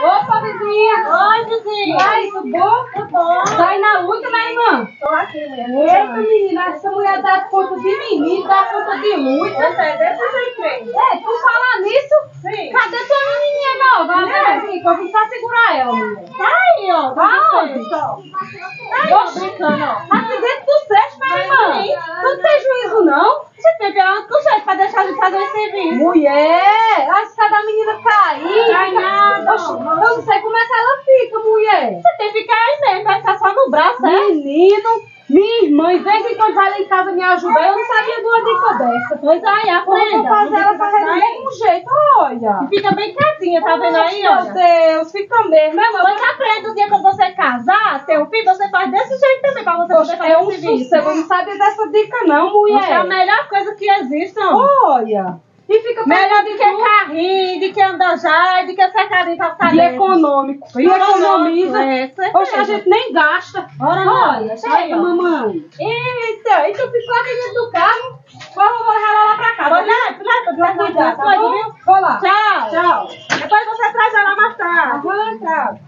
Opa, vizinha! Oi, vizinha. E aí, tudo bom? Tudo bom? Tá aí na luta, né, irmã? Tô aqui mesmo. Eita, menina, essa mulher dá conta de menino, dá conta de luta. É desse jeito mesmo. É, por falar nisso, Sim. cadê tua menininha nova? Tá aqui, que eu vim só segurar ela, mulher. Tá aí, ó. Tá ó. Tá aí, ó, brincando, ó. Aqui dentro do cesto, minha irmã. Tu não tem juízo, não? Você teve onde com jeito pra deixar de fazer esse serviço. Mulher, acho que a menina cair. Cai nada. Oxe, Eu não sei como é que ela mulher. Você tem que ficar aí mesmo, vai ficar só no braço, né? Menino, minha irmã, em vez de quando vai lá em casa me ajudar, eu não sabia de uma dica dessa. Pois aí, Eu vou aprenda. fazer ela Não fazer do mesmo jeito, olha. Fica bem quietinha, tá vendo aí, Meu olha? Deus, fica mesmo. É, Pois aprenda o dia que você casar, ter um filho, você faz desse jeito também, pra você poder fazer é um serviço. eu não sabia dessa dica não, Você é a mulher. melhor coisa que existe, amor. Olha, e fica Melhor do que carrinho, de que andar já, de que secadinho pra ficar de dentro. econômico. E economiza. é, Poxa, a gente nem gasta. Ora. Olha, chega, mamãe. Eita, então ficou aqui dentro do carro. Vamos, vou levar ela lá pra casa. Vai lá, vai, vai, vai, Cuidar, tá bom? Vou lá. Tchau. Tchau. Depois você traz ela mais tarde. Aham, tchau.